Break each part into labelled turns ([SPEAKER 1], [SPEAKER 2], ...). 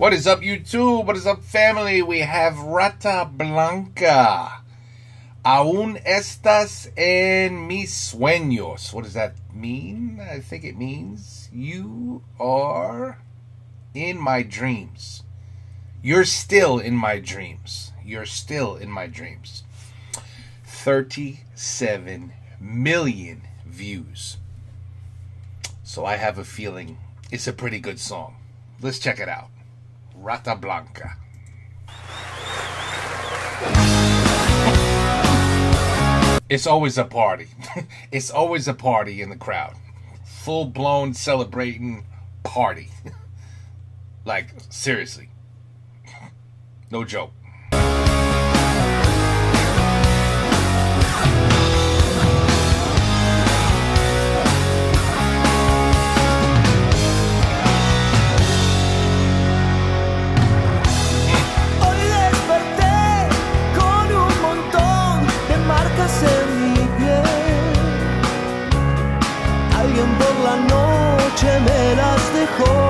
[SPEAKER 1] What is up, YouTube? What is up, family? We have Rata Blanca. Aún estás en mis sueños. What does that mean? I think it means you are in my dreams. You're still in my dreams. You're still in my dreams. 37 million views. So I have a feeling it's a pretty good song. Let's check it out. Rata Blanca. It's always a party. it's always a party in the crowd. Full blown celebrating party. like, seriously. No joke.
[SPEAKER 2] Las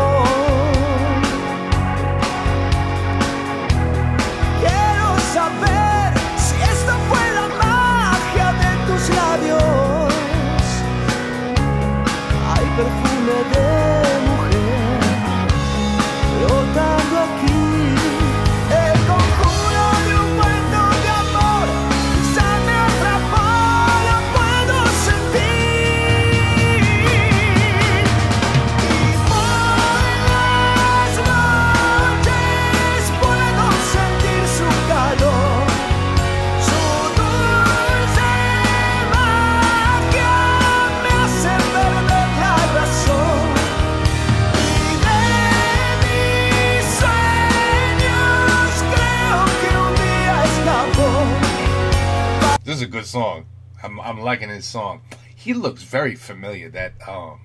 [SPEAKER 1] song. I'm, I'm liking his song. He looks very familiar. That um,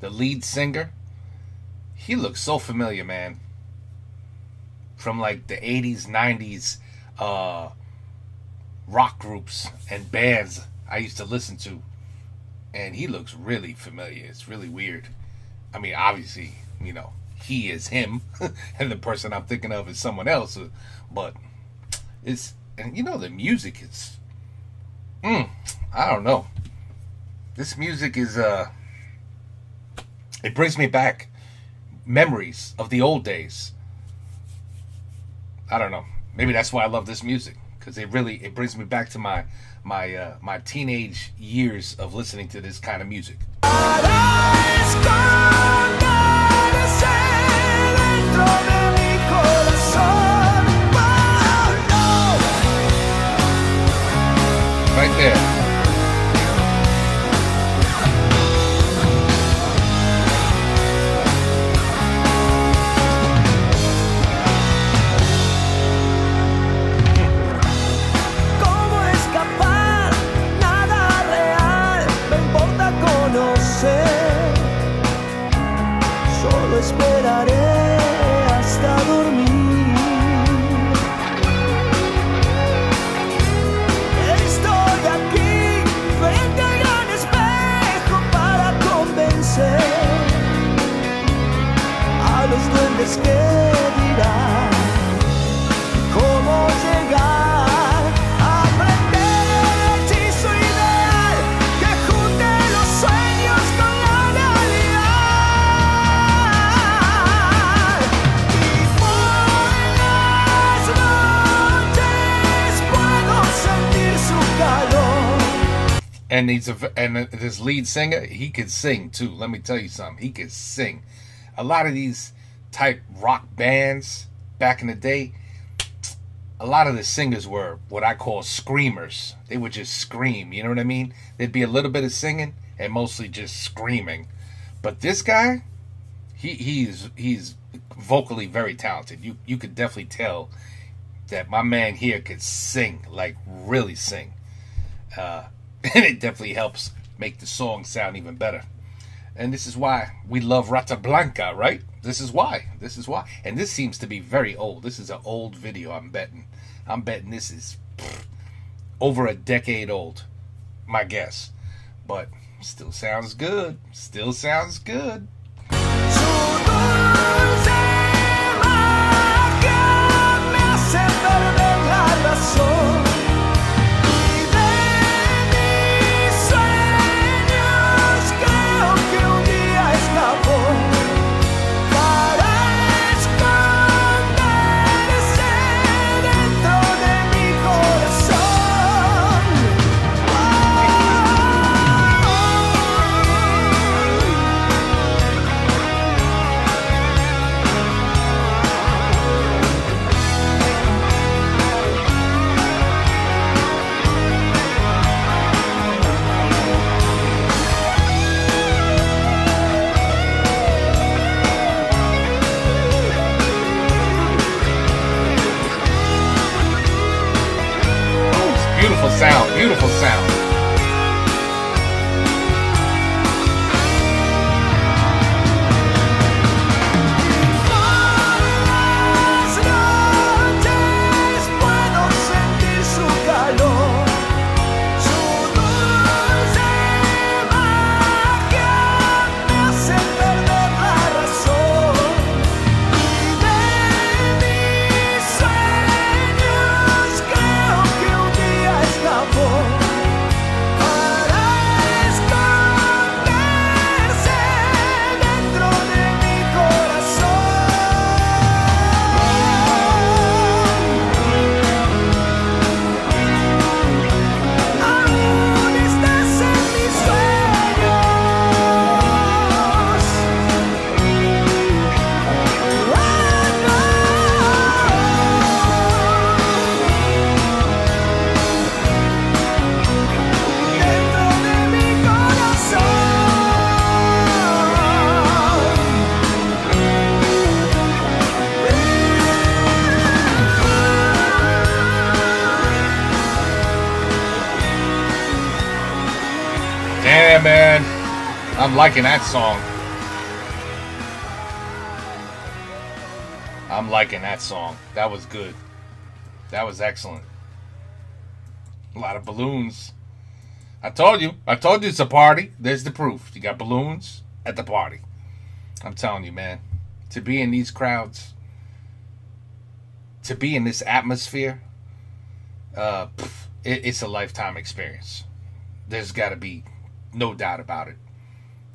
[SPEAKER 1] the lead singer. He looks so familiar, man. From like the 80s, 90s, uh, rock groups and bands I used to listen to, and he looks really familiar. It's really weird. I mean, obviously, you know, he is him, and the person I'm thinking of is someone else. uh, But it's and you know the music is mm, I don't know. This music is uh it brings me back memories of the old days. I don't know. Maybe that's why I love this music cuz it really it brings me back to my my uh my teenage years of listening to this kind of music. Right and he's a and this lead singer he could sing too. Let me tell you something. He could sing. A lot of these type rock bands back in the day a lot of the singers were what i call screamers. They would just scream you know what i mean? There'd be a little bit of singing and mostly just screaming. But this guy he he's he's vocally very talented. You you could definitely tell that my man here could sing like really sing. Uh, and it definitely helps make the song sound even better. And this is why we love Rata Blanca, right? This is why. This is why. And this seems to be very old. This is an old video. I'm betting. I'm betting this is pff, over a decade old. My guess, but still sounds good. Still sounds good. I'm liking that song. I'm liking that song. That was good. That was excellent. A lot of balloons. I told you. I told you it's a party. There's the proof. You got balloons at the party. I'm telling you, man. To be in these crowds, to be in this atmosphere, uh, pff, it, it's a lifetime experience. There's got to be no doubt about it.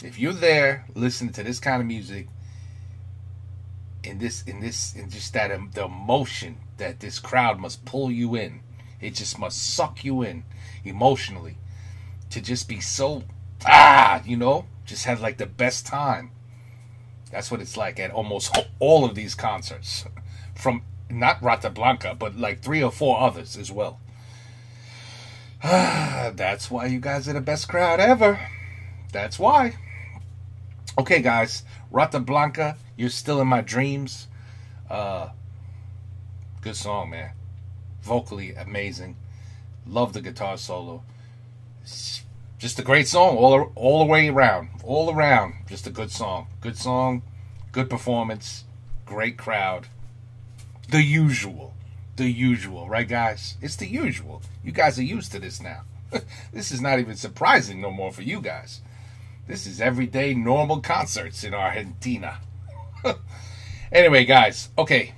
[SPEAKER 1] If you're there listening to this kind of music, in this, in this, in just that um, the emotion that this crowd must pull you in, it just must suck you in emotionally to just be so ah, you know, just have like the best time. That's what it's like at almost all of these concerts, from not Rata Blanca, but like three or four others as well. Ah, That's why you guys are the best crowd ever. That's why. Okay, guys, Rata Blanca, you're still in my dreams. Uh, good song, man. Vocally amazing. Love the guitar solo. Just a great song all all the way around. All around, just a good song. Good song, good performance, great crowd. The usual. The usual, right guys? It's the usual. You guys are used to this now. this is not even surprising no more for you guys. This is everyday normal concerts in Argentina. anyway, guys, okay.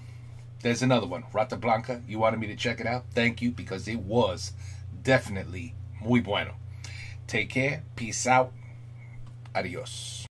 [SPEAKER 1] There's another one. Rata Blanca. You wanted me to check it out? Thank you, because it was definitely muy bueno. Take care. Peace out. Adios.